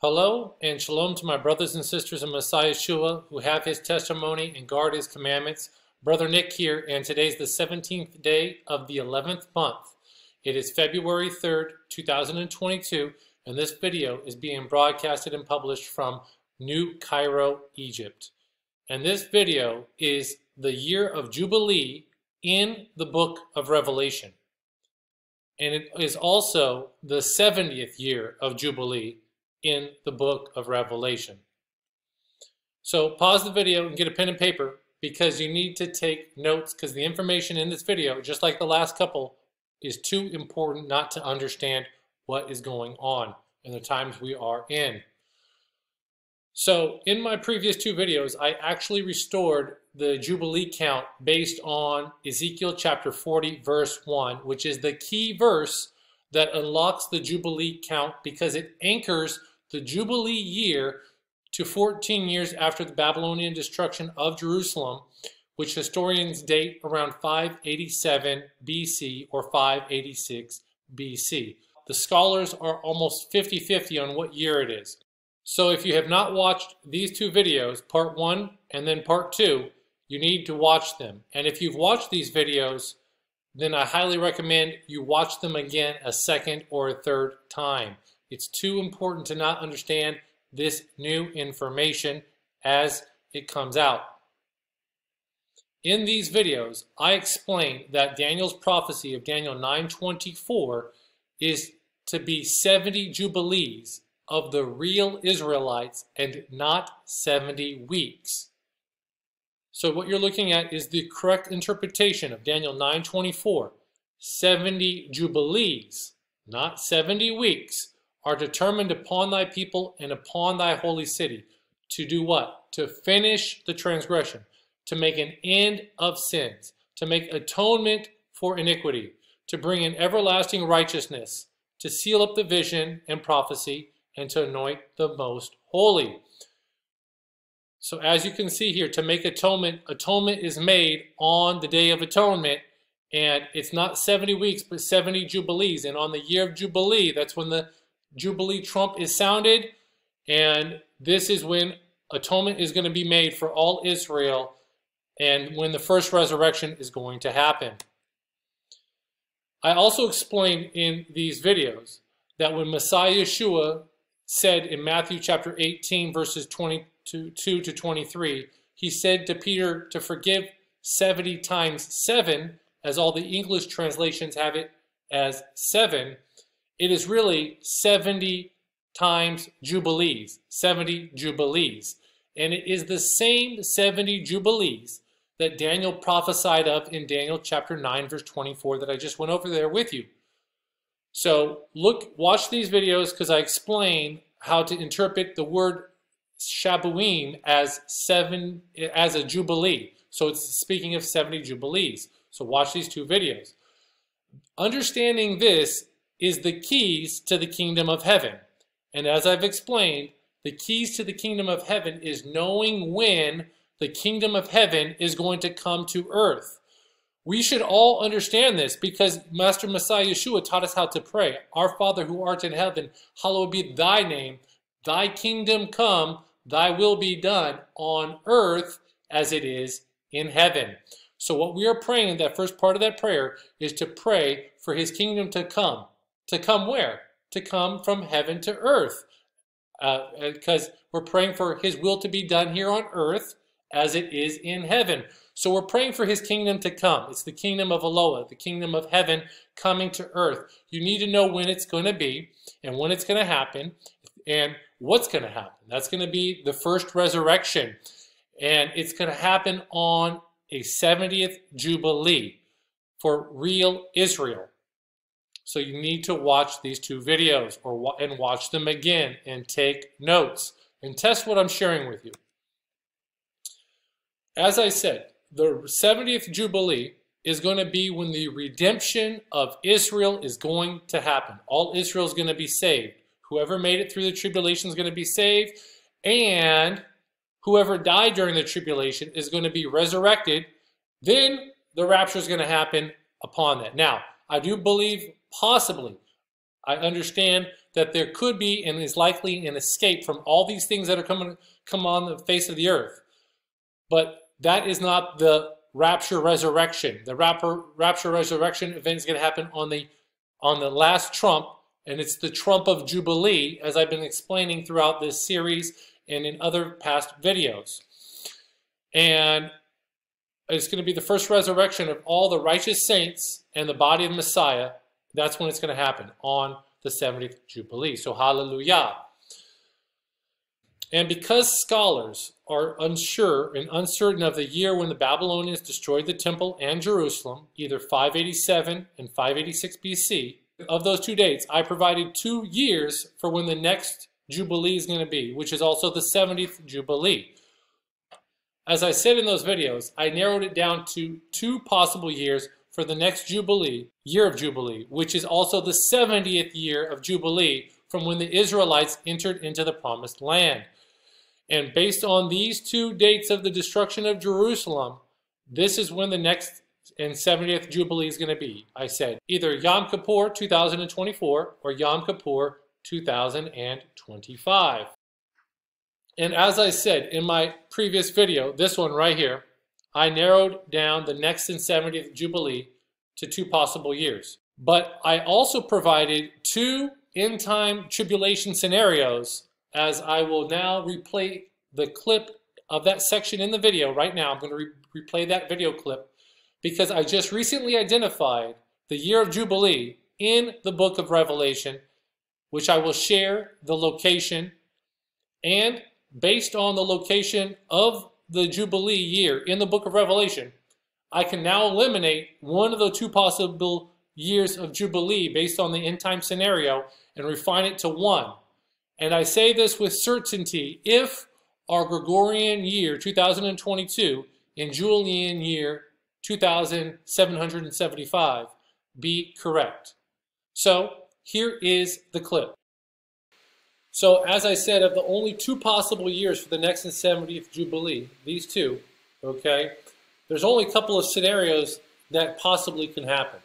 Hello and shalom to my brothers and sisters in Messiah Yeshua who have his testimony and guard his commandments. Brother Nick here, and today's the 17th day of the 11th month. It is February 3rd, 2022, and this video is being broadcasted and published from New Cairo, Egypt. And this video is the year of Jubilee in the book of Revelation. And it is also the 70th year of Jubilee in the book of Revelation. So pause the video and get a pen and paper because you need to take notes because the information in this video, just like the last couple, is too important not to understand what is going on in the times we are in. So in my previous two videos, I actually restored the Jubilee count based on Ezekiel chapter 40, verse 1, which is the key verse that unlocks the Jubilee count because it anchors the Jubilee year to 14 years after the Babylonian destruction of Jerusalem, which historians date around 587 BC or 586 BC. The scholars are almost 50-50 on what year it is. So if you have not watched these two videos, part one and then part two, you need to watch them. And if you've watched these videos, then I highly recommend you watch them again a second or a third time. It's too important to not understand this new information as it comes out. In these videos, I explain that Daniel's prophecy of Daniel 9.24 is to be 70 jubilees of the real Israelites and not 70 weeks. So what you're looking at is the correct interpretation of Daniel 9.24. 70 jubilees, not 70 weeks, are determined upon thy people and upon thy holy city to do what? To finish the transgression, to make an end of sins, to make atonement for iniquity, to bring in everlasting righteousness, to seal up the vision and prophecy, and to anoint the most holy. So as you can see here, to make atonement, atonement is made on the day of atonement, and it's not 70 weeks, but 70 jubilees. And on the year of jubilee, that's when the Jubilee trump is sounded, and this is when atonement is going to be made for all Israel and when the first resurrection is going to happen. I also explained in these videos that when Messiah Yeshua said in Matthew chapter 18 verses 22 to 23, he said to Peter to forgive 70 times 7, as all the English translations have it as 7, it is really 70 times jubilees, 70 jubilees. And it is the same 70 jubilees that Daniel prophesied of in Daniel chapter 9 verse 24 that I just went over there with you. So look, watch these videos because I explain how to interpret the word Shabuim as seven as a jubilee. So it's speaking of 70 jubilees. So watch these two videos. Understanding this is the keys to the kingdom of heaven. And as I've explained, the keys to the kingdom of heaven is knowing when the kingdom of heaven is going to come to earth. We should all understand this because Master Messiah Yeshua taught us how to pray. Our Father who art in heaven, hallowed be thy name. Thy kingdom come, thy will be done on earth as it is in heaven. So what we are praying in that first part of that prayer is to pray for his kingdom to come. To come where? To come from heaven to earth. Because uh, we're praying for his will to be done here on earth as it is in heaven. So we're praying for his kingdom to come. It's the kingdom of Eloah, the kingdom of heaven coming to earth. You need to know when it's going to be and when it's going to happen and what's going to happen. That's going to be the first resurrection. And it's going to happen on a 70th Jubilee for real Israel. So you need to watch these two videos or and watch them again and take notes and test what I'm sharing with you. As I said, the 70th Jubilee is going to be when the redemption of Israel is going to happen. All Israel is going to be saved. Whoever made it through the tribulation is going to be saved. And whoever died during the tribulation is going to be resurrected. Then the rapture is going to happen upon that. Now, I do believe possibly, I understand that there could be and is likely an escape from all these things that are coming come on the face of the earth. But that is not the rapture resurrection. The rapture, rapture resurrection event is going to happen on the on the last trump, and it's the trump of Jubilee, as I've been explaining throughout this series and in other past videos. And it's going to be the first resurrection of all the righteous saints and the body of Messiah. That's when it's going to happen, on the 70th Jubilee. So hallelujah. And because scholars are unsure and uncertain of the year when the Babylonians destroyed the temple and Jerusalem, either 587 and 586 BC, of those two dates, I provided two years for when the next Jubilee is going to be, which is also the 70th Jubilee. As I said in those videos, I narrowed it down to two possible years for the next Jubilee, year of Jubilee, which is also the 70th year of Jubilee from when the Israelites entered into the promised land. And based on these two dates of the destruction of Jerusalem, this is when the next and 70th Jubilee is going to be. I said either Yom Kippur 2024 or Yom Kippur 2025. And as I said in my previous video, this one right here, I narrowed down the next and 70th Jubilee to two possible years. But I also provided two end time tribulation scenarios as I will now replay the clip of that section in the video right now. I'm going to re replay that video clip because I just recently identified the year of Jubilee in the book of Revelation, which I will share the location and based on the location of the Jubilee year in the book of Revelation, I can now eliminate one of the two possible years of Jubilee based on the end time scenario and refine it to one. And I say this with certainty if our Gregorian year 2022 and Julian year 2775 be correct. So here is the clip. So as I said, of the only two possible years for the next and 70th Jubilee, these two, okay, there's only a couple of scenarios that possibly can happen.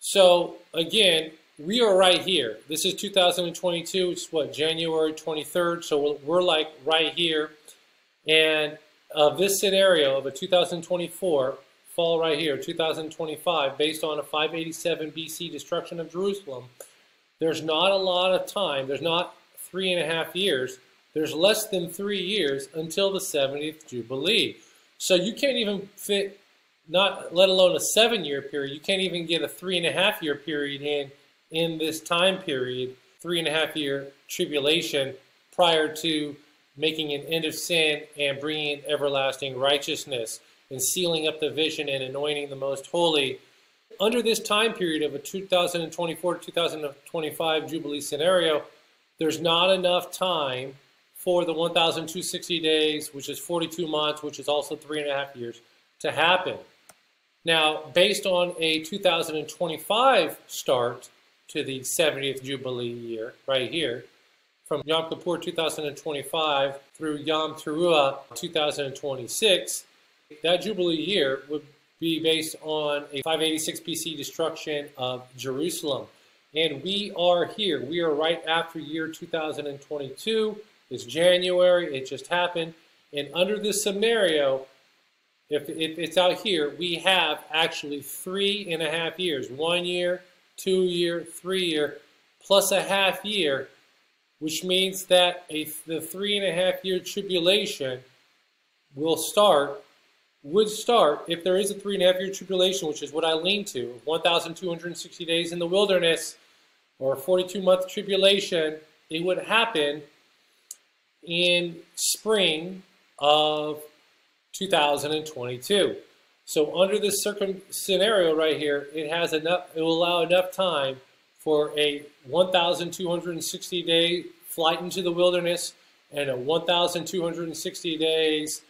So again, we are right here. This is 2022, it's what, January 23rd, so we're like right here. And of this scenario of a 2024, fall right here, 2025, based on a 587 BC destruction of Jerusalem, there's not a lot of time, there's not three and a half years, there's less than three years until the 70th Jubilee. So you can't even fit, not let alone a seven-year period, you can't even get a three and a half year period in in this time period, three and a half year tribulation, prior to making an end of sin and bringing everlasting righteousness and sealing up the vision and anointing the most holy. Under this time period of a 2024 2025 Jubilee scenario, there's not enough time for the 1,260 days, which is 42 months, which is also three and a half years, to happen. Now, based on a 2025 start, to the 70th Jubilee year, right here, from Yom Kippur 2025 through Yom Teruah 2026, that Jubilee year would be based on a 586 BC destruction of Jerusalem. And we are here. We are right after year 2022. It's January. It just happened. And under this scenario, if, if it's out here, we have actually three and a half years. One year, two year, three year, plus a half year, which means that a, the three and a half year tribulation will start, would start, if there is a three and a half year tribulation, which is what I lean to, 1,260 days in the wilderness, or a 42 month tribulation, it would happen in spring of 2022. So under this circum scenario right here, it has enough. It will allow enough time for a 1,260 day flight into the wilderness and a 1,260 days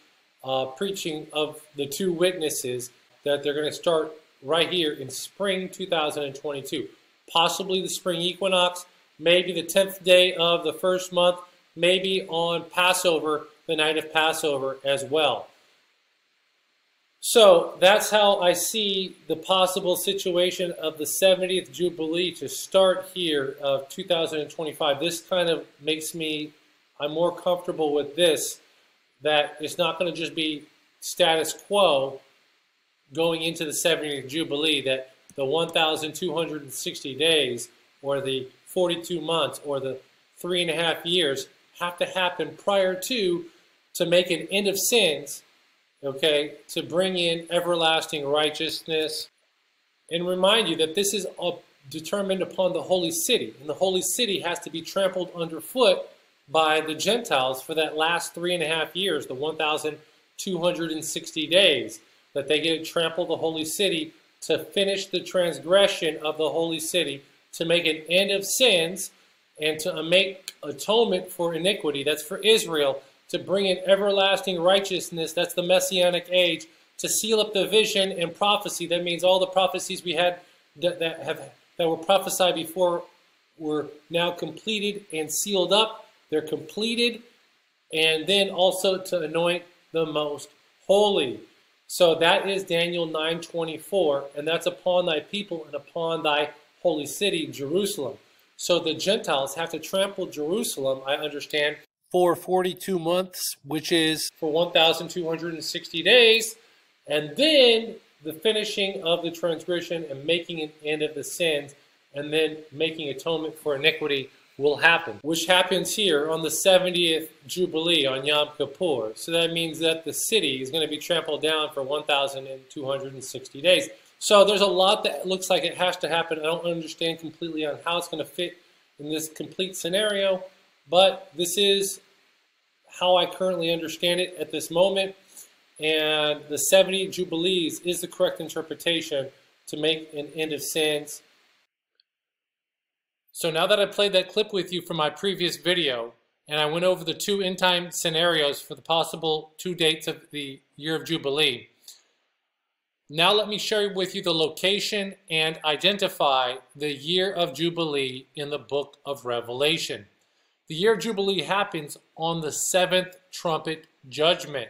uh, preaching of the two witnesses that they're going to start right here in spring 2022. Possibly the spring equinox, maybe the 10th day of the first month, maybe on Passover, the night of Passover as well. So that's how I see the possible situation of the 70th Jubilee to start here of 2025. This kind of makes me, I'm more comfortable with this, that it's not going to just be status quo going into the 70th Jubilee, that the 1,260 days or the 42 months or the three and a half years have to happen prior to to make an end of sins okay, to bring in everlasting righteousness. And remind you that this is determined upon the holy city. And the holy city has to be trampled underfoot by the Gentiles for that last three and a half years, the 1,260 days, that they get to trample the holy city to finish the transgression of the holy city, to make an end of sins, and to make atonement for iniquity. That's for Israel to bring in everlasting righteousness. That's the messianic age. To seal up the vision and prophecy. That means all the prophecies we had that, that have that were prophesied before were now completed and sealed up. They're completed. And then also to anoint the most holy. So that is Daniel 9:24, and that's upon thy people and upon thy holy city, Jerusalem. So the Gentiles have to trample Jerusalem, I understand, for 42 months, which is for 1,260 days, and then the finishing of the transgression and making an end of the sins, and then making atonement for iniquity will happen, which happens here on the 70th Jubilee on Yom Kippur. So that means that the city is going to be trampled down for 1,260 days. So there's a lot that looks like it has to happen. I don't understand completely on how it's going to fit in this complete scenario, but this is how I currently understand it at this moment. And the 70 Jubilees is the correct interpretation to make an end of sins. So now that I played that clip with you from my previous video, and I went over the two end time scenarios for the possible two dates of the year of Jubilee, now let me share with you the location and identify the year of Jubilee in the book of Revelation. The year Jubilee happens on the seventh trumpet judgment.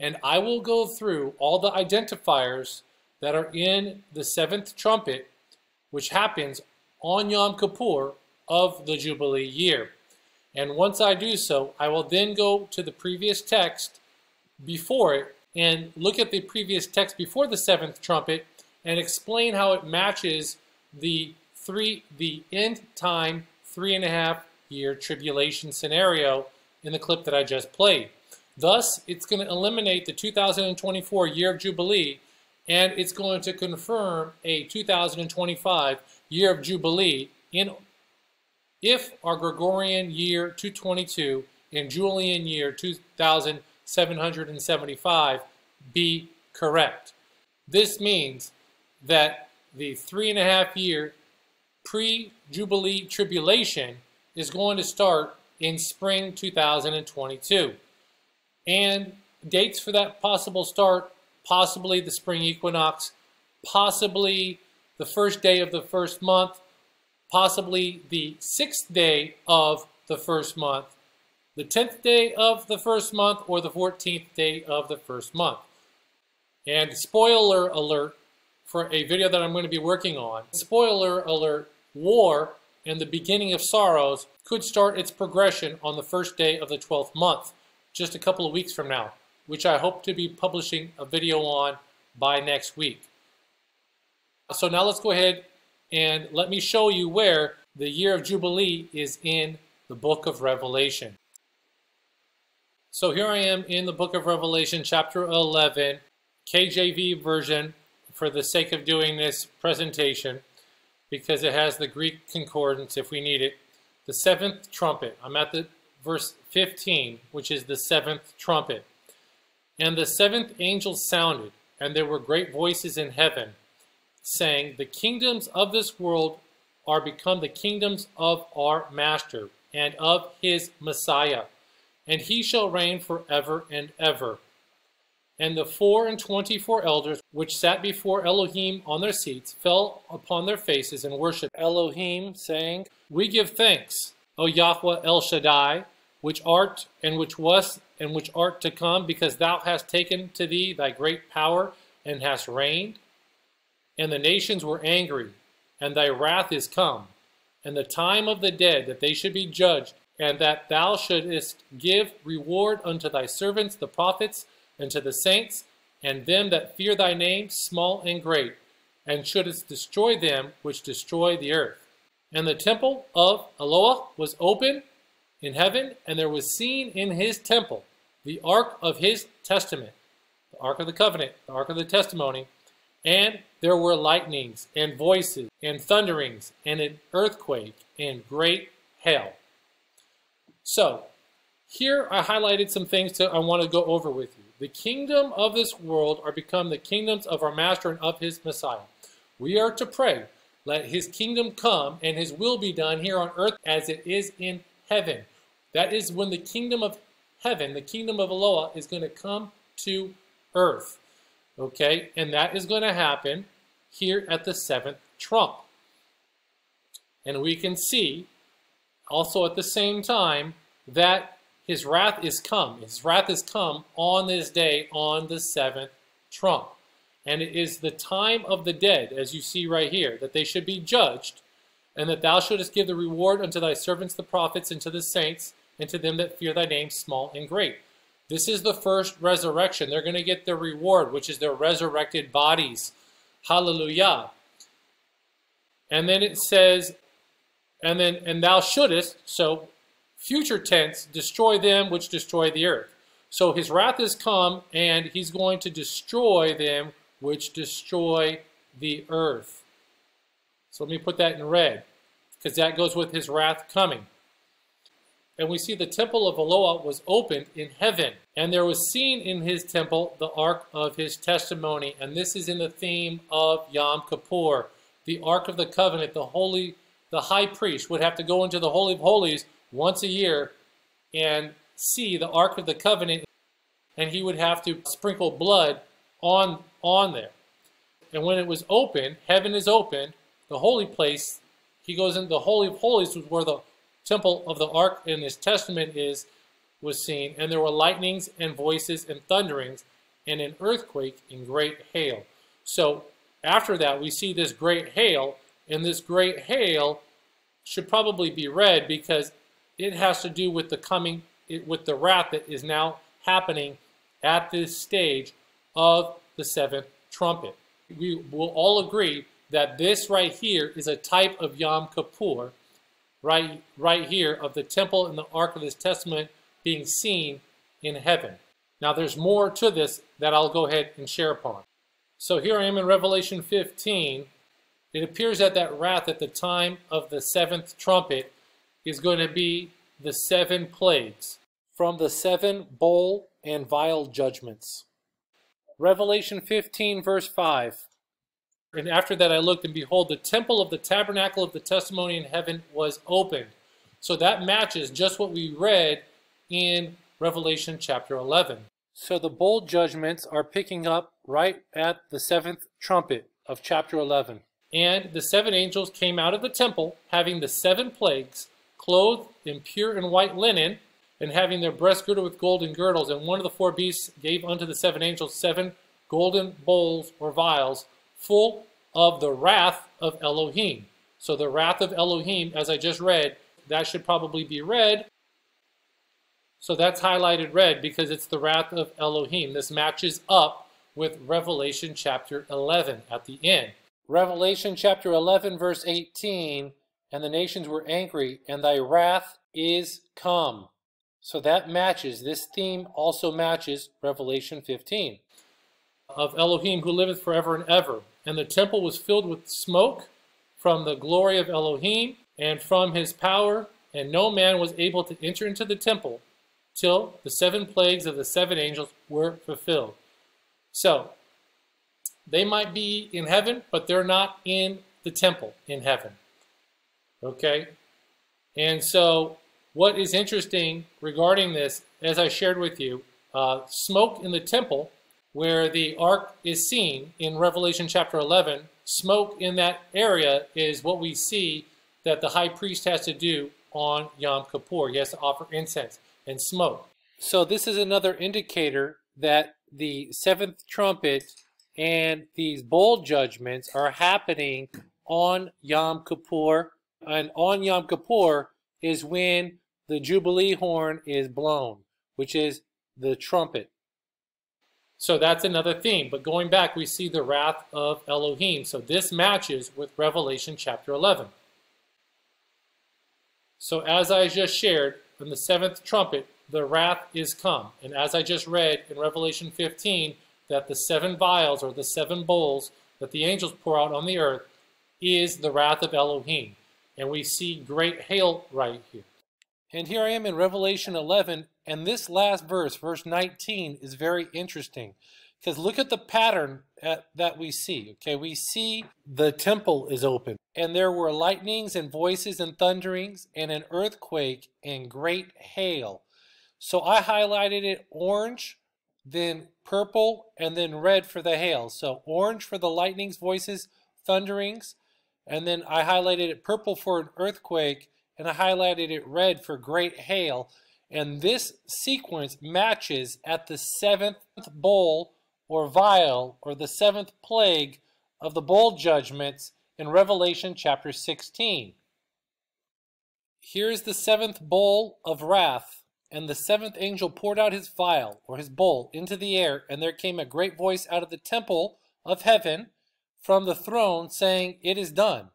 And I will go through all the identifiers that are in the seventh trumpet, which happens on Yom Kippur of the Jubilee year. And once I do so, I will then go to the previous text before it and look at the previous text before the seventh trumpet and explain how it matches the three the end time three and a half year tribulation scenario in the clip that I just played. Thus, it's going to eliminate the 2024 year of Jubilee and it's going to confirm a 2025 year of Jubilee in if our Gregorian year 222 and Julian year 2775 be correct. This means that the three and a half year pre-Jubilee tribulation is going to start in spring 2022. And dates for that possible start, possibly the spring equinox, possibly the first day of the first month, possibly the sixth day of the first month, the 10th day of the first month, or the 14th day of the first month. And spoiler alert for a video that I'm going to be working on. Spoiler alert, war and the beginning of sorrows could start its progression on the first day of the 12th month, just a couple of weeks from now, which I hope to be publishing a video on by next week. So now let's go ahead and let me show you where the year of Jubilee is in the book of Revelation. So here I am in the book of Revelation, chapter 11, KJV version, for the sake of doing this presentation because it has the Greek concordance if we need it. The seventh trumpet. I'm at the verse 15, which is the seventh trumpet. And the seventh angel sounded, and there were great voices in heaven, saying, The kingdoms of this world are become the kingdoms of our Master and of his Messiah, and he shall reign forever and ever. And the four and twenty-four elders which sat before Elohim on their seats fell upon their faces and worshipped Elohim, saying, We give thanks, O Yahweh El Shaddai, which art and which was and which art to come, because thou hast taken to thee thy great power and hast reigned. And the nations were angry, and thy wrath is come, and the time of the dead that they should be judged, and that thou shouldest give reward unto thy servants the prophets, and to the saints, and them that fear thy name, small and great, and shouldest destroy them which destroy the earth. And the temple of Eloah was open in heaven, and there was seen in his temple the ark of his testament, the ark of the covenant, the ark of the testimony, and there were lightnings and voices and thunderings and an earthquake and great hail. So, here I highlighted some things that I want to go over with you. The kingdom of this world are become the kingdoms of our master and of his Messiah. We are to pray, let his kingdom come and his will be done here on earth as it is in heaven. That is when the kingdom of heaven, the kingdom of Eloah, is going to come to earth. Okay, and that is going to happen here at the seventh trump. And we can see also at the same time that his wrath is come. His wrath is come on this day on the seventh trump. And it is the time of the dead, as you see right here, that they should be judged, and that thou shouldest give the reward unto thy servants the prophets and to the saints, and to them that fear thy name, small and great. This is the first resurrection. They're going to get their reward, which is their resurrected bodies. Hallelujah. And then it says, and then, and thou shouldest, so future tense, destroy them which destroy the earth. So his wrath is come, and he's going to destroy them which destroy the earth. So let me put that in red, because that goes with his wrath coming. And we see the temple of Eloah was opened in heaven, and there was seen in his temple the ark of his testimony. And this is in the theme of Yom Kippur. The ark of the covenant, the holy, the high priest would have to go into the Holy of Holies once a year and see the ark of the covenant, and he would have to sprinkle blood on, on there. And when it was open, heaven is open, the holy place, he goes into the Holy of Holies, where the temple of the ark in his testament is was seen, and there were lightnings and voices and thunderings, and an earthquake and great hail. So after that, we see this great hail, and this great hail should probably be read because it has to do with the coming, with the wrath that is now happening at this stage of the seventh trumpet. We will all agree that this right here is a type of Yom Kippur, right, right here of the temple and the ark of his testament being seen in heaven. Now there's more to this that I'll go ahead and share upon. So here I am in Revelation 15. It appears that that wrath at the time of the seventh trumpet is going to be the seven plagues from the seven bowl and vial judgments. Revelation 15 verse 5. And after that I looked, and behold, the temple of the tabernacle of the testimony in heaven was opened. So that matches just what we read in Revelation chapter 11. So the bowl judgments are picking up right at the seventh trumpet of chapter 11. And the seven angels came out of the temple, having the seven plagues, clothed in pure and white linen, and having their breasts girded with golden girdles. And one of the four beasts gave unto the seven angels seven golden bowls or vials full of the wrath of Elohim. So the wrath of Elohim, as I just read, that should probably be read. So that's highlighted red because it's the wrath of Elohim. This matches up with Revelation chapter 11 at the end. Revelation chapter 11 verse 18, and the nations were angry, and thy wrath is come. So that matches, this theme also matches Revelation 15 of Elohim who liveth forever and ever. And the temple was filled with smoke from the glory of Elohim and from his power, and no man was able to enter into the temple till the seven plagues of the seven angels were fulfilled. So, they might be in heaven, but they're not in the temple in heaven. Okay? And so, what is interesting regarding this, as I shared with you, uh, smoke in the temple where the ark is seen in Revelation chapter 11, smoke in that area is what we see that the high priest has to do on Yom Kippur. He has to offer incense and smoke. So this is another indicator that the seventh trumpet and these bowl judgments are happening on Yom Kippur. And on Yom Kippur is when the Jubilee horn is blown, which is the trumpet. So that's another theme. But going back, we see the wrath of Elohim. So this matches with Revelation chapter 11. So as I just shared, in the seventh trumpet, the wrath is come. And as I just read in Revelation 15, that the seven vials or the seven bowls that the angels pour out on the earth is the wrath of Elohim. And we see great hail right here. And here I am in Revelation 11, and this last verse, verse 19, is very interesting. Because look at the pattern at, that we see. Okay, we see the temple is open, and there were lightnings and voices and thunderings, and an earthquake and great hail. So I highlighted it orange, then purple, and then red for the hail. So orange for the lightnings, voices, thunderings, and then I highlighted it purple for an earthquake, and I highlighted it red for great hail. And this sequence matches at the seventh bowl or vial or the seventh plague of the bowl judgments in Revelation chapter 16. Here's the seventh bowl of wrath. And the seventh angel poured out his vial, or his bowl, into the air, and there came a great voice out of the temple of heaven from the throne, saying, It is done.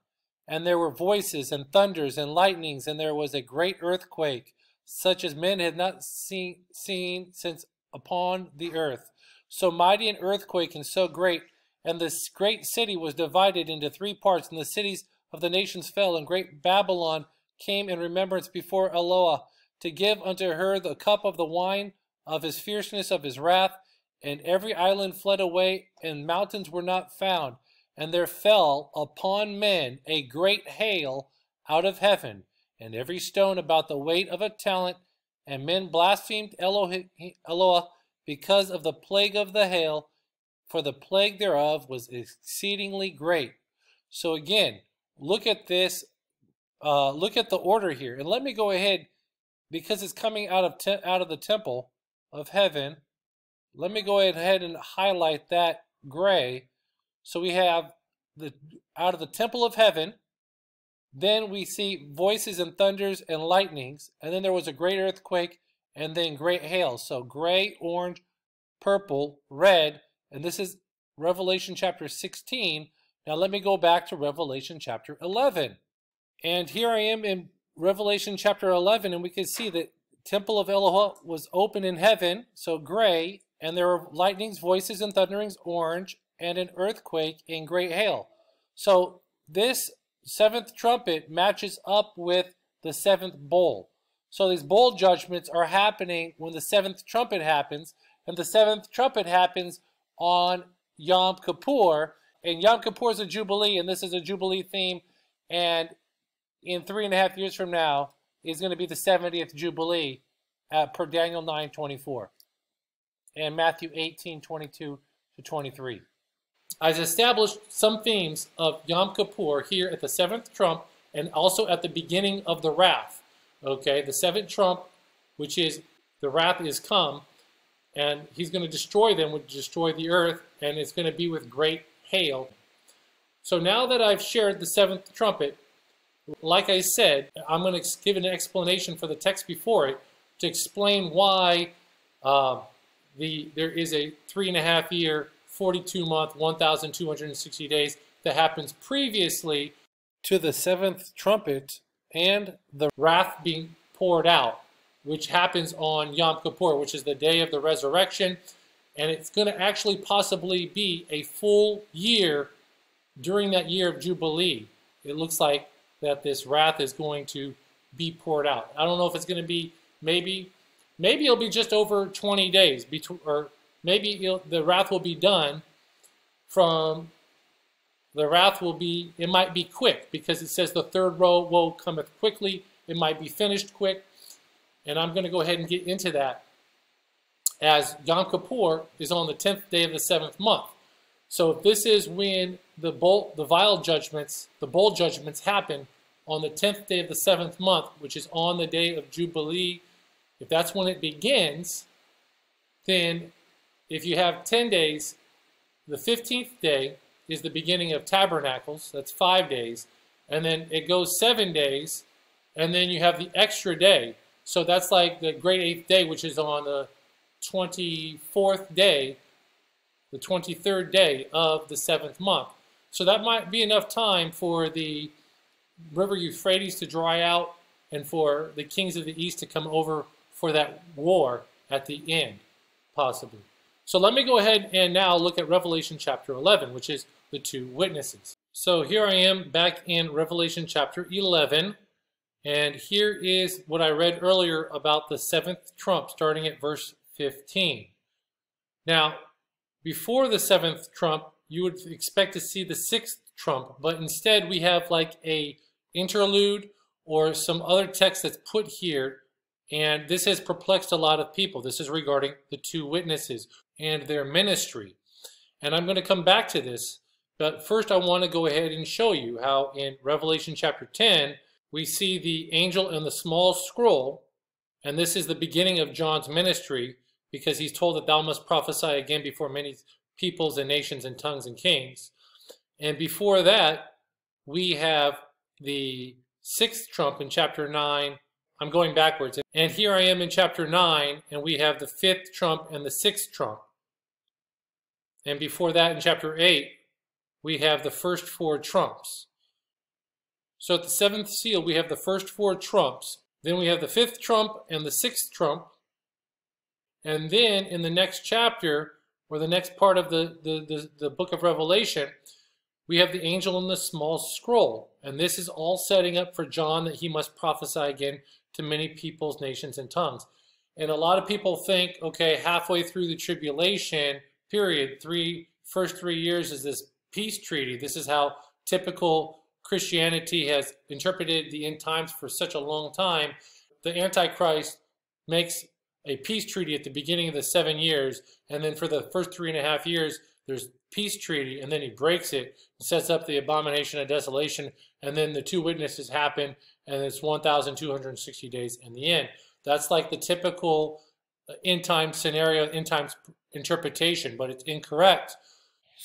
And there were voices and thunders and lightnings, and there was a great earthquake, such as men had not seen, seen since upon the earth. So mighty an earthquake and so great, and this great city was divided into three parts, and the cities of the nations fell, and great Babylon came in remembrance before Eloah, to give unto her the cup of the wine of his fierceness of his wrath, and every island fled away, and mountains were not found. And there fell upon men a great hail out of heaven, and every stone about the weight of a talent. And men blasphemed Eloah because of the plague of the hail, for the plague thereof was exceedingly great. So again, look at this. Uh, look at the order here, and let me go ahead because it's coming out of out of the temple of heaven. Let me go ahead and highlight that gray so we have the out of the temple of heaven. Then we see voices and thunders and lightnings, and then there was a great earthquake, and then great hail. So gray, orange, purple, red, and this is Revelation chapter 16. Now let me go back to Revelation chapter 11. And here I am in Revelation chapter 11, and we can see that temple of Elohim was open in heaven, so gray, and there were lightnings, voices, and thunderings, orange, and an earthquake and great hail. So this seventh trumpet matches up with the seventh bowl. So these bowl judgments are happening when the seventh trumpet happens, and the seventh trumpet happens on Yom Kippur. And Yom Kippur is a jubilee, and this is a jubilee theme. And in three and a half years from now is going to be the 70th jubilee at, per Daniel 9:24 and Matthew 18:22 to 23. I've established some themes of Yom Kippur here at the seventh trump and also at the beginning of the wrath. Okay, the seventh trump, which is the wrath is come, and he's going to destroy them, would destroy the earth, and it's going to be with great hail. So now that I've shared the seventh trumpet, like I said, I'm going to give an explanation for the text before it to explain why uh, the there is a three and a half year 42 month, 1,260 days that happens previously to the seventh trumpet and the wrath being poured out, which happens on Yom Kippur, which is the day of the resurrection. And it's going to actually possibly be a full year during that year of Jubilee. It looks like that this wrath is going to be poured out. I don't know if it's going to be maybe, maybe it'll be just over 20 days, between, or maybe the wrath will be done from the wrath will be it might be quick because it says the third woe will cometh quickly. It might be finished quick. And i'm going to go ahead and get into that as yom kippur is on the 10th day of the seventh month. So if this is when the bowl the vial judgments the bowl judgments happen on the 10th day of the seventh month, which is on the day of Jubilee, if that's when it begins, then if you have 10 days, the 15th day is the beginning of Tabernacles, that's five days, and then it goes seven days, and then you have the extra day. So that's like the great eighth day, which is on the 24th day, the 23rd day of the seventh month. So that might be enough time for the river Euphrates to dry out and for the kings of the east to come over for that war at the end, possibly. So let me go ahead and now look at Revelation chapter 11, which is the two witnesses. So here I am back in Revelation chapter 11. And here is what I read earlier about the seventh trump, starting at verse 15. Now, before the seventh trump, you would expect to see the sixth trump, but instead we have like a interlude or some other text that's put here, and this has perplexed a lot of people. This is regarding the two witnesses and their ministry. And I'm going to come back to this, but first I want to go ahead and show you how in Revelation chapter 10, we see the angel in the small scroll, and this is the beginning of John's ministry because he's told that thou must prophesy again before many peoples and nations and tongues and kings. And before that, we have the sixth trump in chapter 9. I'm going backwards. And here I am in chapter 9, and we have the fifth trump and the sixth trump. And before that, in chapter 8, we have the first four trumps. So at the seventh seal, we have the first four trumps. Then we have the fifth trump and the sixth trump. And then in the next chapter, or the next part of the, the, the, the book of Revelation, we have the angel in the small scroll. And this is all setting up for John that he must prophesy again to many peoples, nations, and tongues. And a lot of people think, okay, halfway through the tribulation period, three first three years is this peace treaty. This is how typical Christianity has interpreted the end times for such a long time, the Antichrist makes a peace treaty at the beginning of the seven years, and then for the first three and a half years, there's peace treaty, and then he breaks it, and sets up the abomination of desolation, and then the two witnesses happen, and it's 1,260 days in the end. That's like the typical uh, end time scenario, end times interpretation, but it's incorrect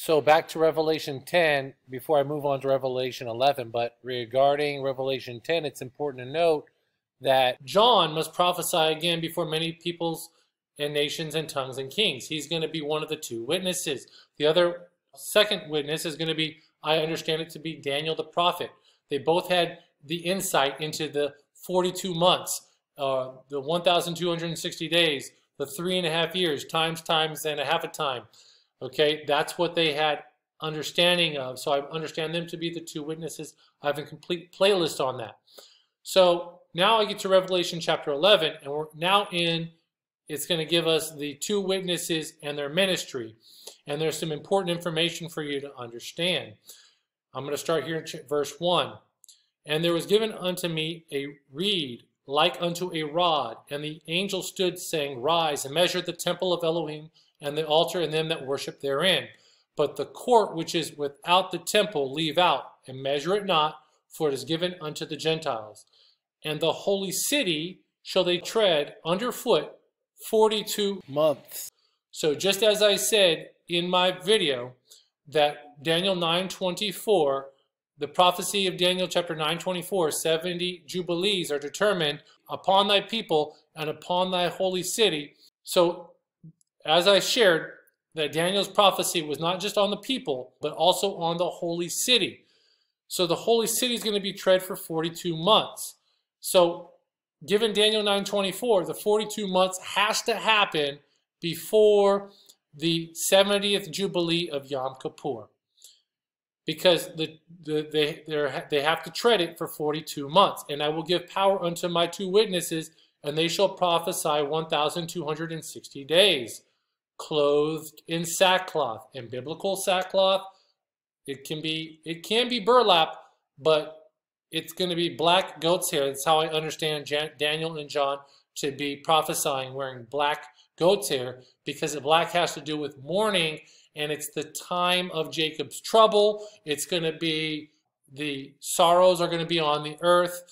so back to Revelation 10 before I move on to Revelation 11. But regarding Revelation 10, it's important to note that John must prophesy again before many peoples and nations and tongues and kings. He's going to be one of the two witnesses. The other second witness is going to be, I understand it to be Daniel the prophet. They both had the insight into the 42 months, uh, the 1,260 days, the three and a half years, times, times, and a half a time. Okay, that's what they had understanding of. So I understand them to be the two witnesses. I have a complete playlist on that. So now I get to Revelation chapter 11, and we're now in, it's going to give us the two witnesses and their ministry. And there's some important information for you to understand. I'm going to start here in verse 1. And there was given unto me a reed like unto a rod, and the angel stood saying, Rise and measure the temple of Elohim and the altar and them that worship therein. But the court which is without the temple leave out, and measure it not, for it is given unto the Gentiles. And the holy city shall they tread underfoot 42 months. So just as I said in my video, that Daniel 9.24, the prophecy of Daniel chapter 9.24, 70 jubilees are determined upon thy people and upon thy holy city. So as I shared, that Daniel's prophecy was not just on the people, but also on the holy city. So the holy city is going to be tread for 42 months. So given Daniel 9.24, the 42 months has to happen before the 70th Jubilee of Yom Kippur. Because the, the, they, they have to tread it for 42 months. And I will give power unto my two witnesses, and they shall prophesy 1,260 days clothed in sackcloth. And biblical sackcloth, it can be it can be burlap, but it's going to be black goat's hair. That's how I understand Jan Daniel and John to be prophesying wearing black goat's hair because the black has to do with mourning and it's the time of Jacob's trouble. It's going to be the sorrows are going to be on the earth,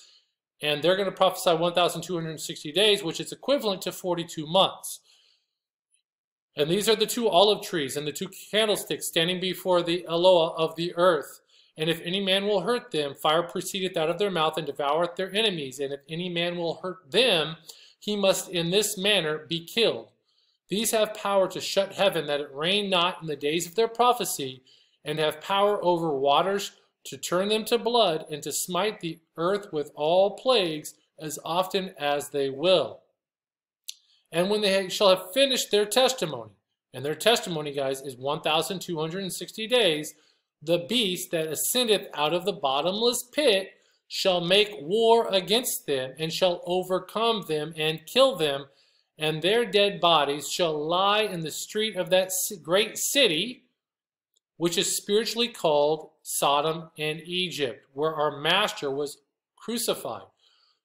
and they're going to prophesy 1,260 days, which is equivalent to 42 months. And these are the two olive trees and the two candlesticks standing before the Eloah of the earth. And if any man will hurt them, fire proceedeth out of their mouth and devoureth their enemies. And if any man will hurt them, he must in this manner be killed. These have power to shut heaven that it rain not in the days of their prophecy, and have power over waters to turn them to blood, and to smite the earth with all plagues as often as they will. And when they shall have finished their testimony, and their testimony, guys, is 1,260 days, the beast that ascendeth out of the bottomless pit shall make war against them, and shall overcome them, and kill them, and their dead bodies shall lie in the street of that great city, which is spiritually called Sodom and Egypt, where our master was crucified.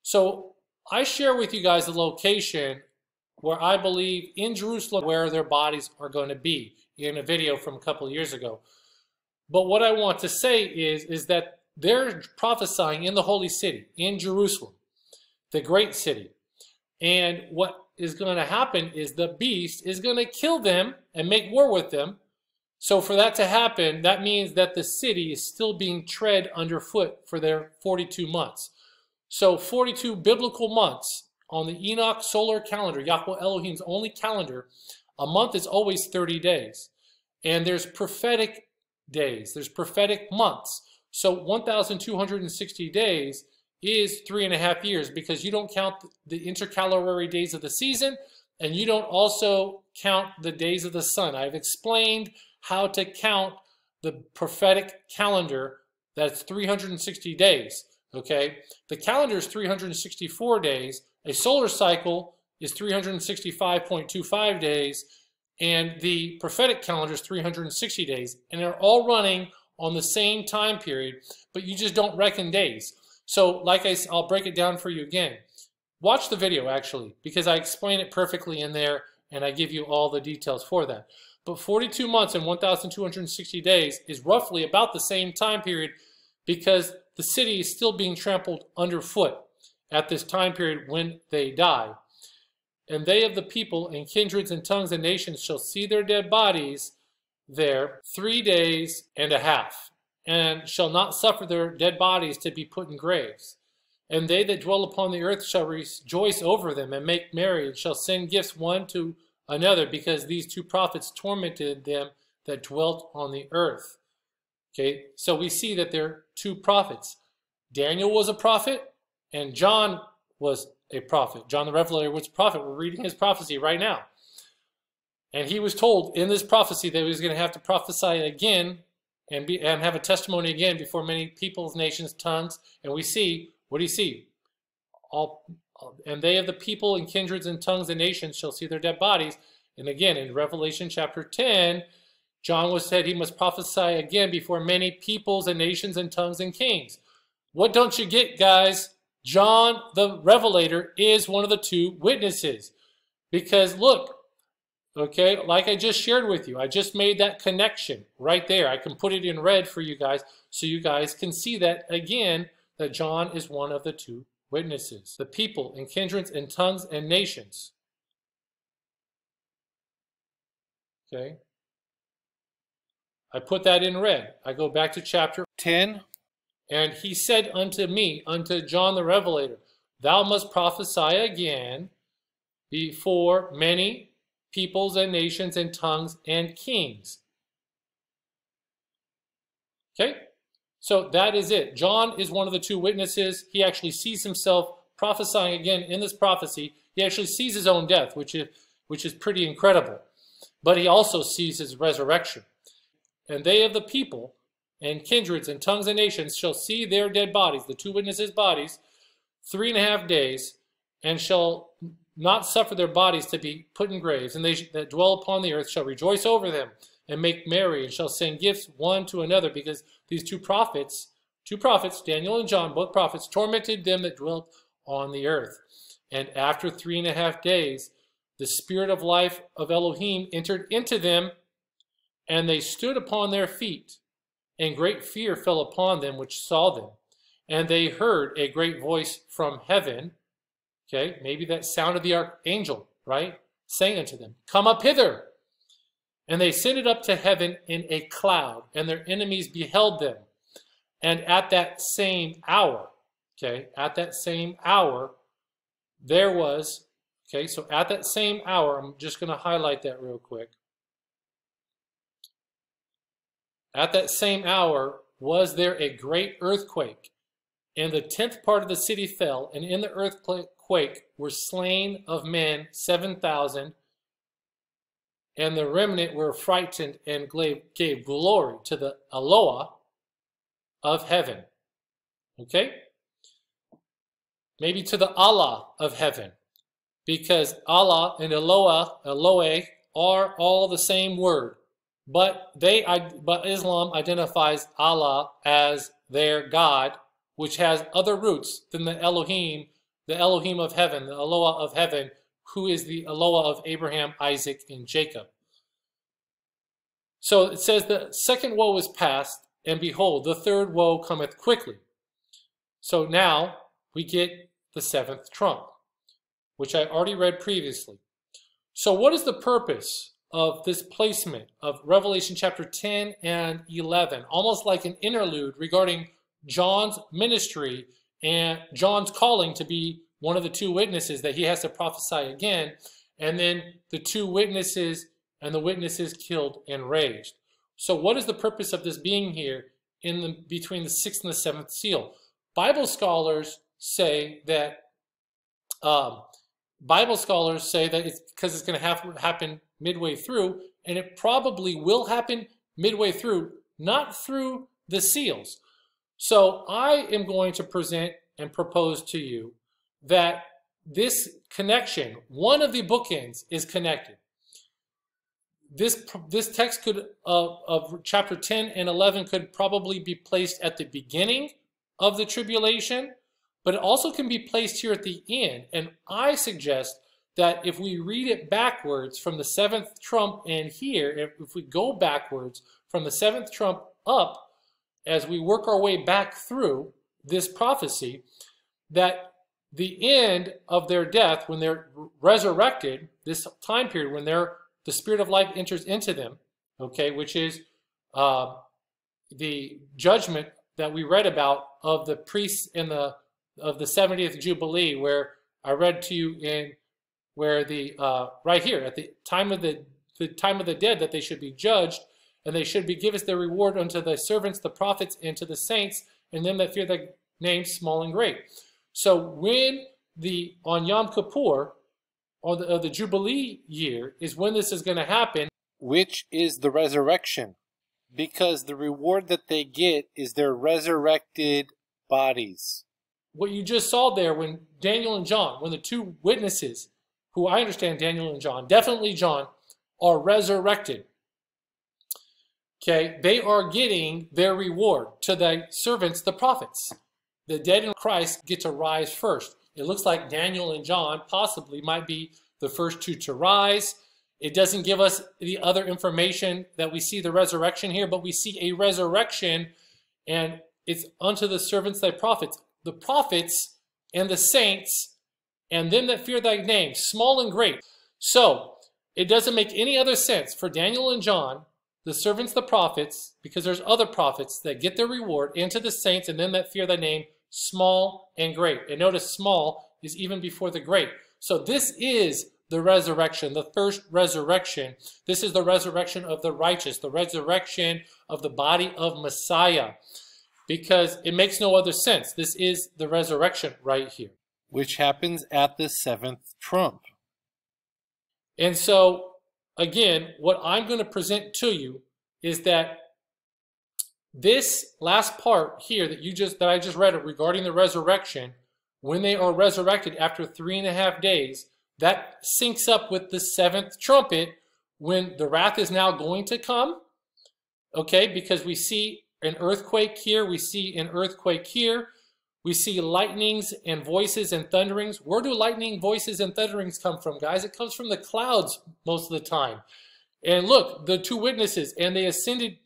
So I share with you guys the location where I believe in Jerusalem where their bodies are going to be in a video from a couple of years ago. But what I want to say is, is that they're prophesying in the holy city, in Jerusalem, the great city. And what is going to happen is the beast is going to kill them and make war with them. So for that to happen, that means that the city is still being tread underfoot for their 42 months. So 42 biblical months on the Enoch solar calendar, Yahweh Elohim's only calendar, a month is always 30 days. And there's prophetic days, there's prophetic months. So 1,260 days is three and a half years because you don't count the intercalary days of the season and you don't also count the days of the sun. I've explained how to count the prophetic calendar that's 360 days, okay? The calendar is 364 days. A solar cycle is 365.25 days and the prophetic calendar is 360 days and they're all running on the same time period, but you just don't reckon days. So like I, I'll break it down for you again. Watch the video actually, because I explain it perfectly in there and I give you all the details for that. But 42 months and 1,260 days is roughly about the same time period because the city is still being trampled underfoot at this time period when they die. And they of the people and kindreds and tongues and nations shall see their dead bodies there three days and a half and shall not suffer their dead bodies to be put in graves. And they that dwell upon the earth shall rejoice over them and make merry, and shall send gifts one to another, because these two prophets tormented them that dwelt on the earth. Okay, so we see that there are two prophets. Daniel was a prophet, and John was a prophet. John the Revelator was a prophet. We're reading his prophecy right now. And he was told in this prophecy that he was going to have to prophesy again and be and have a testimony again before many peoples, nations, tongues. And we see, what do you see? All and they of the people and kindreds and tongues and nations shall see their dead bodies. And again, in Revelation chapter 10, John was said he must prophesy again before many peoples and nations and tongues and kings. What don't you get, guys? John the Revelator is one of the two witnesses. Because look, Okay, like I just shared with you, I just made that connection right there. I can put it in red for you guys so you guys can see that again, that John is one of the two witnesses. The people and kindreds and tongues and nations. Okay. I put that in red. I go back to chapter 10. And he said unto me, unto John the Revelator, Thou must prophesy again before many peoples and nations and tongues and kings. Okay? So that is it. John is one of the two witnesses. He actually sees himself prophesying again in this prophecy. He actually sees his own death, which is, which is pretty incredible. But he also sees his resurrection. And they of the people and kindreds and tongues and nations shall see their dead bodies, the two witnesses' bodies, three and a half days, and shall not suffer their bodies to be put in graves, and they that dwell upon the earth shall rejoice over them and make merry, and shall send gifts one to another, because these two prophets, two prophets, Daniel and John, both prophets, tormented them that dwelt on the earth. And after three and a half days, the spirit of life of Elohim entered into them, and they stood upon their feet, and great fear fell upon them which saw them. And they heard a great voice from heaven. Okay, maybe that sound of the archangel, right? Saying unto them, Come up hither. And they ascended up to heaven in a cloud, and their enemies beheld them. And at that same hour, okay, at that same hour, there was, okay, so at that same hour, I'm just going to highlight that real quick. At that same hour was there a great earthquake, and the tenth part of the city fell, and in the earthquake were slain of men seven thousand, and the remnant were frightened and gave glory to the Eloah of heaven. Okay? Maybe to the Allah of heaven. Because Allah and Eloah, Eloah are all the same word. But they but Islam identifies Allah as their God, which has other roots than the Elohim, the Elohim of heaven, the Eloah of heaven, who is the Eloah of Abraham, Isaac, and Jacob. So it says the second woe is past, and behold, the third woe cometh quickly. So now we get the seventh trump, which I already read previously. So what is the purpose of this placement of Revelation chapter 10 and 11, almost like an interlude regarding John's ministry and John's calling to be one of the two witnesses that he has to prophesy again, and then the two witnesses and the witnesses killed and raised. So what is the purpose of this being here in the between the sixth and the seventh seal? Bible scholars say that um, Bible scholars say that it's because it's going to have happen midway through, and it probably will happen midway through, not through the seals. So I am going to present and propose to you that this connection, one of the bookends is connected this this text could of, of chapter 10 and 11 could probably be placed at the beginning of the tribulation, but it also can be placed here at the end. And I suggest that if we read it backwards from the seventh trump and here, if, if we go backwards from the seventh trump up, as we work our way back through this prophecy, that the end of their death, when they're resurrected, this time period when they're the spirit of life enters into them, okay, which is uh, the judgment that we read about of the priests in the of the 70th Jubilee, where I read to you in where the uh, right here at the time of the the time of the dead that they should be judged, and they should be give us their reward unto the servants, the prophets, and to the saints, and them that fear the name, small and great. So when the on Yom Kippur, or the, the Jubilee year is when this is going to happen. Which is the resurrection. Because the reward that they get is their resurrected bodies. What you just saw there when Daniel and John, when the two witnesses, who I understand Daniel and John, definitely John, are resurrected. Okay, they are getting their reward to the servants, the prophets. The dead in Christ get to rise first. It looks like Daniel and John possibly might be the first two to rise. It doesn't give us the other information that we see the resurrection here, but we see a resurrection and it's unto the servants thy prophets. The prophets and the saints and them that fear thy name, small and great. So it doesn't make any other sense for Daniel and John, the servants, the prophets, because there's other prophets that get their reward, into the saints and them that fear thy name, small and great. And notice small is even before the great. So this is the resurrection, the first resurrection. This is the resurrection of the righteous, the resurrection of the body of Messiah. Because it makes no other sense. This is the resurrection right here. Which happens at the seventh trump. And so, again, what I'm going to present to you is that this last part here that you just that I just read it regarding the resurrection, when they are resurrected after three and a half days, that syncs up with the seventh trumpet when the wrath is now going to come. Okay, because we see an earthquake here, we see an earthquake here, we see lightnings and voices and thunderings. Where do lightning, voices, and thunderings come from, guys? It comes from the clouds most of the time. And look, the two witnesses, and they ascended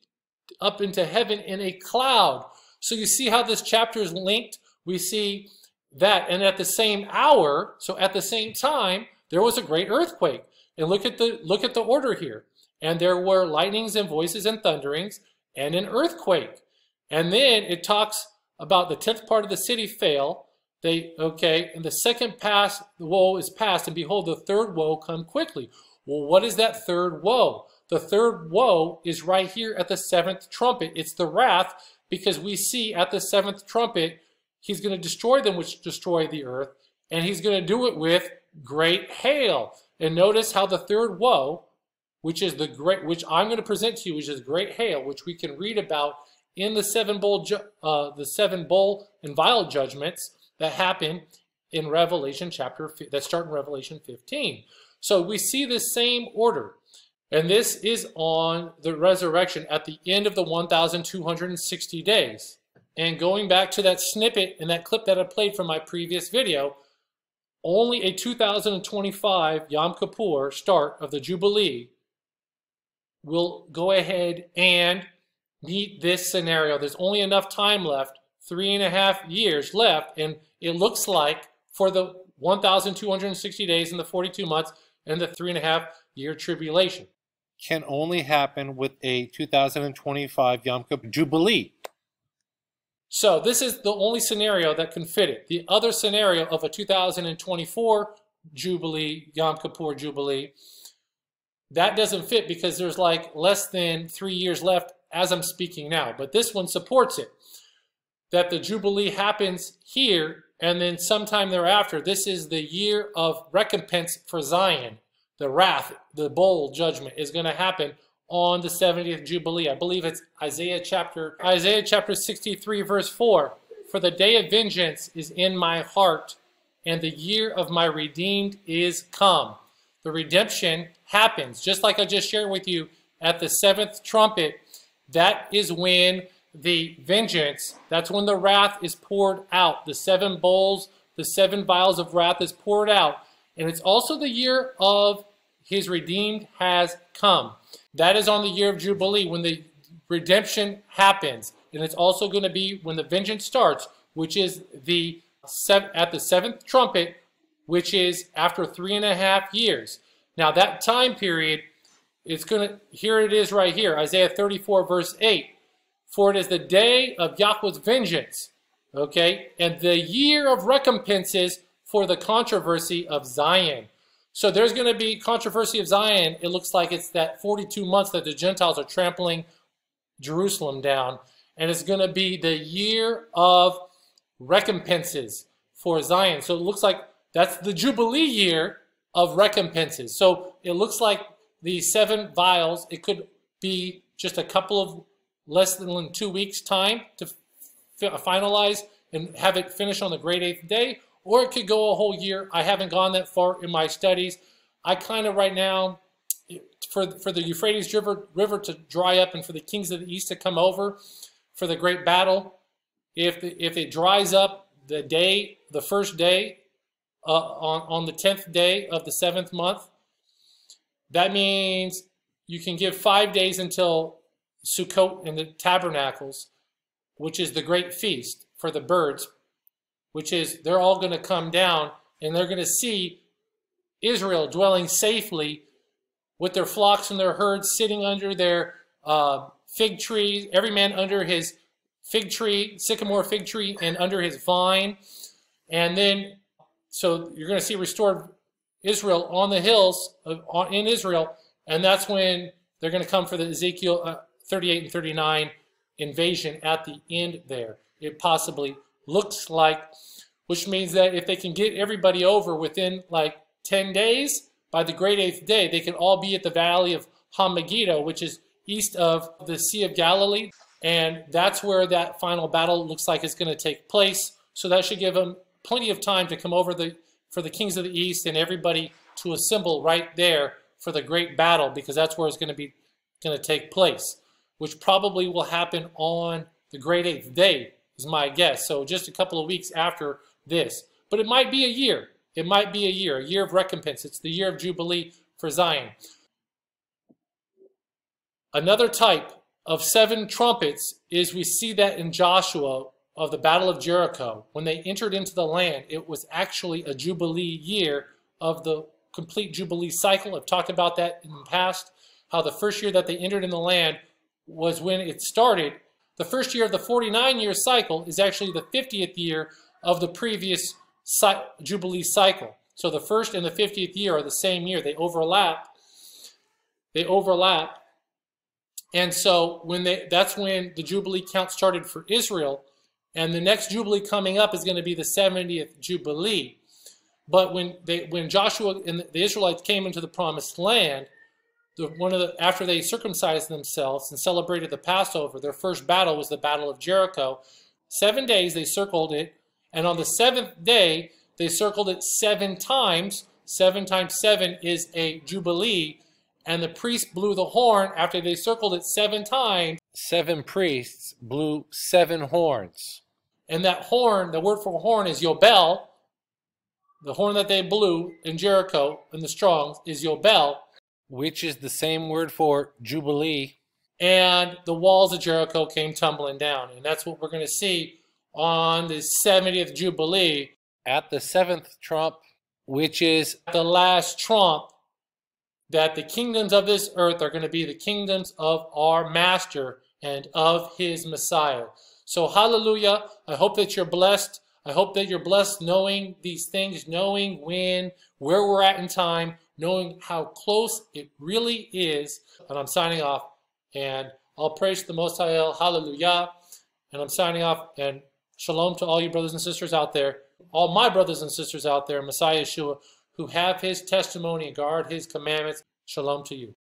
up into heaven in a cloud. So you see how this chapter is linked? We see that, and at the same hour, so at the same time, there was a great earthquake. And look at the look at the order here. And there were lightnings and voices and thunderings and an earthquake. And then it talks about the tenth part of the city fail. They okay, and the second pass the woe is passed, and behold, the third woe come quickly. Well, what is that third woe? The third woe is right here at the seventh trumpet. It's the wrath because we see at the seventh trumpet, he's going to destroy them which destroy the earth, and he's going to do it with great hail. And notice how the third woe, which is the great, which I'm going to present to you, which is great hail, which we can read about in the seven bowl, uh, the seven bowl and vial judgments that happen in Revelation chapter that start in Revelation 15. So we see the same order. And this is on the resurrection at the end of the 1,260 days. And going back to that snippet and that clip that I played from my previous video, only a 2025 Yom Kippur start of the Jubilee will go ahead and meet this scenario. There's only enough time left, three and a half years left, and it looks like for the 1,260 days and the 42 months and the three and a half year tribulation. Can only happen with a 2025 Yom Kippur Jubilee. So this is the only scenario that can fit it. The other scenario of a 2024 Jubilee, Yom Kippur Jubilee, that doesn't fit because there's like less than three years left as I'm speaking now. But this one supports it. That the Jubilee happens here and then sometime thereafter. This is the year of recompense for Zion. The wrath, the bowl judgment is going to happen on the 70th Jubilee. I believe it's Isaiah chapter Isaiah chapter 63 verse 4. For the day of vengeance is in my heart, and the year of my redeemed is come. The redemption happens, just like I just shared with you at the seventh trumpet. That is when the vengeance, that's when the wrath is poured out. The seven bowls, the seven vials of wrath is poured out. And it's also the year of his redeemed has come. That is on the year of Jubilee when the redemption happens. And it's also going to be when the vengeance starts, which is the at the seventh trumpet, which is after three and a half years. Now that time period, it's going to, here it is right here, Isaiah 34 verse 8. For it is the day of Yahweh's vengeance, okay, and the year of recompenses for the controversy of Zion. So there's going to be controversy of Zion. It looks like it's that 42 months that the Gentiles are trampling Jerusalem down. And it's going to be the year of recompenses for Zion. So it looks like that's the Jubilee year of recompenses. So it looks like the seven vials, it could be just a couple of less than two weeks time to finalize and have it finish on the great eighth day, or it could go a whole year. I haven't gone that far in my studies. I kind of right now, for, for the Euphrates River, River to dry up and for the kings of the east to come over for the great battle, if, if it dries up the day, the first day, uh, on, on the 10th day of the seventh month, that means you can give five days until Sukkot and the tabernacles, which is the great feast for the birds which is they're all going to come down and they're going to see Israel dwelling safely with their flocks and their herds sitting under their uh, fig trees, every man under his fig tree, sycamore fig tree, and under his vine. And then, so you're going to see restored Israel on the hills of, on, in Israel, and that's when they're going to come for the Ezekiel uh, 38 and 39 invasion at the end there. It possibly looks like, which means that if they can get everybody over within like 10 days, by the great eighth day, they can all be at the valley of Hammagiddo, which is east of the Sea of Galilee. And that's where that final battle looks like it's going to take place. So that should give them plenty of time to come over the for the kings of the east and everybody to assemble right there for the great battle because that's where it's going to be going to take place, which probably will happen on the great eighth day is my guess. So just a couple of weeks after this. But it might be a year. It might be a year, a year of recompense. It's the year of Jubilee for Zion. Another type of seven trumpets is we see that in Joshua of the Battle of Jericho. When they entered into the land, it was actually a Jubilee year of the complete Jubilee cycle. I've talked about that in the past, how the first year that they entered in the land was when it started. The first year of the 49 year cycle is actually the 50th year of the previous Jubilee cycle. So the first and the 50th year are the same year. They overlap. They overlap. And so when they that's when the Jubilee count started for Israel. And the next Jubilee coming up is going to be the 70th Jubilee. But when they when Joshua and the Israelites came into the promised land, the, one of the after they circumcised themselves and celebrated the Passover, their first battle was the Battle of Jericho. Seven days they circled it, and on the seventh day they circled it seven times. Seven times seven is a jubilee, and the priest blew the horn after they circled it seven times. Seven priests blew seven horns. And that horn, the word for horn is Yobel. The horn that they blew in Jericho in the Strongs is Yobel. Which is the same word for Jubilee. And the walls of Jericho came tumbling down. And that's what we're going to see on the 70th Jubilee. At the seventh trump, which is the last trump, that the kingdoms of this earth are going to be the kingdoms of our Master and of his Messiah. So, hallelujah. I hope that you're blessed. I hope that you're blessed knowing these things, knowing when, where we're at in time, knowing how close it really is. And I'm signing off. And I'll praise the Most High El. Hallelujah. And I'm signing off. And shalom to all you brothers and sisters out there, all my brothers and sisters out there, Messiah Yeshua, who have his testimony and guard his commandments. Shalom to you.